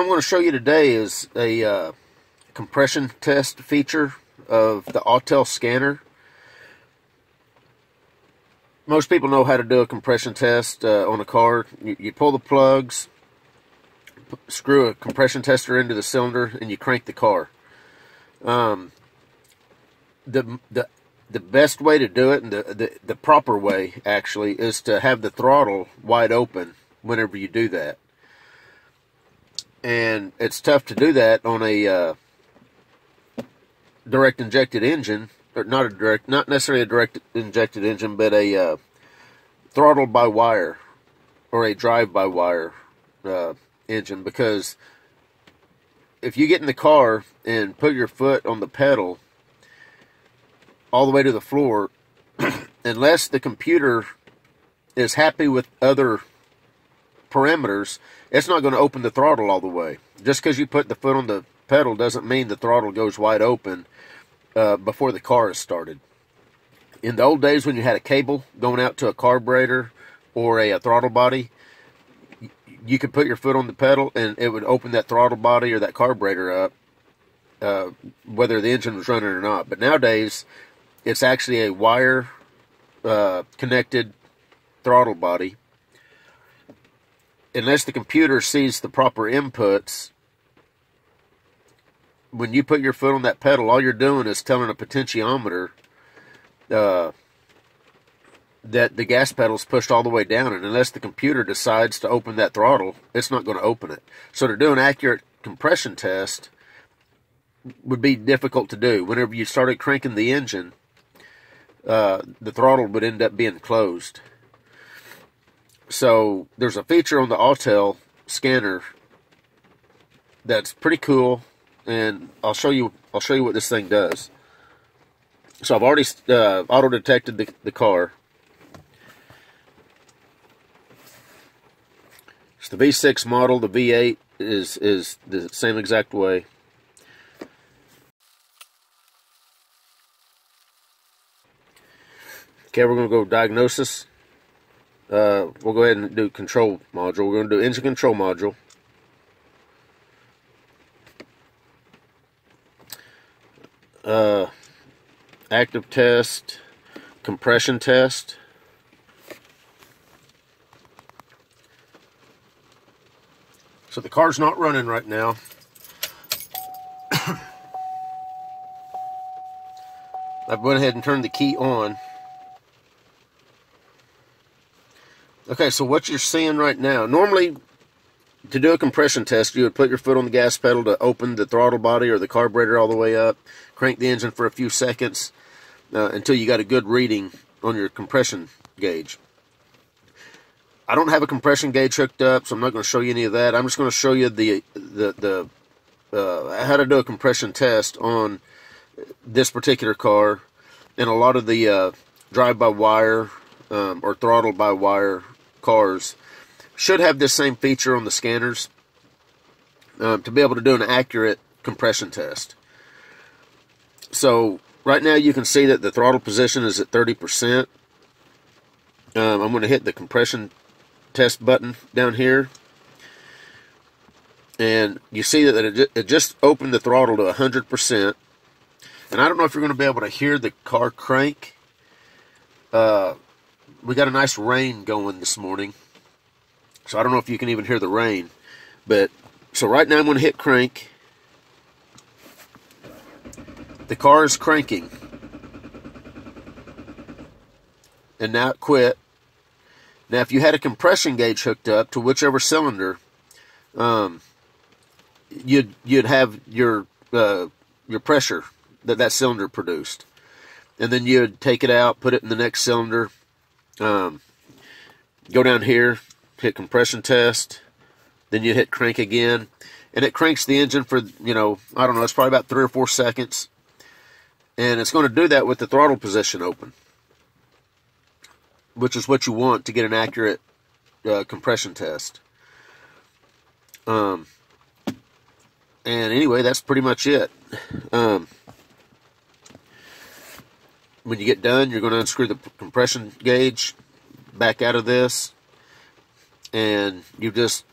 I'm going to show you today is a uh, compression test feature of the Autel scanner. Most people know how to do a compression test uh, on a car. You, you pull the plugs, screw a compression tester into the cylinder, and you crank the car. Um, the the the best way to do it, and the, the the proper way actually, is to have the throttle wide open whenever you do that and it's tough to do that on a uh, direct injected engine, or not a direct, not necessarily a direct injected engine, but a uh, throttle by wire or a drive by wire uh, engine because if you get in the car and put your foot on the pedal all the way to the floor, unless the computer is happy with other parameters, it's not going to open the throttle all the way. Just because you put the foot on the pedal doesn't mean the throttle goes wide open uh, before the car is started. In the old days when you had a cable going out to a carburetor or a, a throttle body, you could put your foot on the pedal and it would open that throttle body or that carburetor up, uh, whether the engine was running or not. But nowadays, it's actually a wire uh, connected throttle body unless the computer sees the proper inputs, when you put your foot on that pedal, all you're doing is telling a potentiometer uh, that the gas pedal is pushed all the way down. And unless the computer decides to open that throttle, it's not going to open it. So to do an accurate compression test would be difficult to do. Whenever you started cranking the engine, uh, the throttle would end up being closed. So there's a feature on the Autel scanner that's pretty cool, and I'll show you. I'll show you what this thing does. So I've already uh, auto detected the, the car. It's the V6 model. The V8 is is the same exact way. Okay, we're to go diagnosis uh, we'll go ahead and do control module. We're going to do engine control module. Uh, active test, compression test. So the car's not running right now. I've went ahead and turned the key on. Okay, so what you're seeing right now, normally to do a compression test, you would put your foot on the gas pedal to open the throttle body or the carburetor all the way up, crank the engine for a few seconds uh, until you got a good reading on your compression gauge. I don't have a compression gauge hooked up, so I'm not going to show you any of that. I'm just going to show you the the the uh, how to do a compression test on this particular car and a lot of the uh, drive-by-wire um, or throttle-by-wire cars should have this same feature on the scanners um, to be able to do an accurate compression test. So right now you can see that the throttle position is at 30%. Um, I'm going to hit the compression test button down here. And you see that it just opened the throttle to 100%. And I don't know if you're going to be able to hear the car crank. Uh, we got a nice rain going this morning. So I don't know if you can even hear the rain. But so right now I'm going to hit crank. The car is cranking. And now it quit. Now if you had a compression gauge hooked up to whichever cylinder, um, you'd you'd have your uh, your pressure that that cylinder produced. And then you'd take it out, put it in the next cylinder, um, go down here, hit compression test, then you hit crank again, and it cranks the engine for, you know, I don't know, it's probably about three or four seconds. And it's going to do that with the throttle position open, which is what you want to get an accurate uh, compression test. Um, and anyway, that's pretty much it. Um, when you get done, you're going to unscrew the compression gauge back out of this, and you've just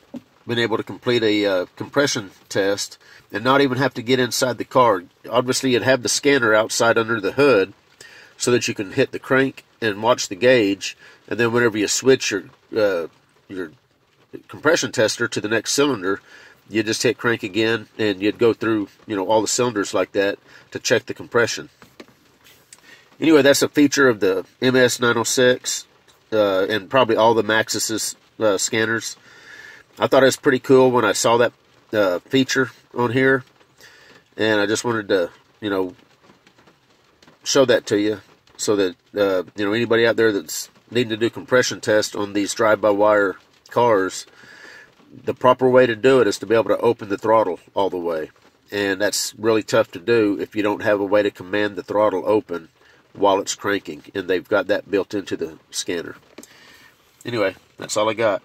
been able to complete a uh, compression test and not even have to get inside the car. Obviously, you'd have the scanner outside under the hood so that you can hit the crank and watch the gauge, and then whenever you switch your uh, your compression tester to the next cylinder, you just hit crank again, and you'd go through you know all the cylinders like that to check the compression. Anyway, that's a feature of the MS906 uh, and probably all the Maxisys uh, scanners. I thought it was pretty cool when I saw that uh, feature on here, and I just wanted to, you know, show that to you so that uh, you know anybody out there that's needing to do compression tests on these drive-by-wire cars, the proper way to do it is to be able to open the throttle all the way, and that's really tough to do if you don't have a way to command the throttle open while it's cranking, and they've got that built into the scanner. Anyway, that's all I got.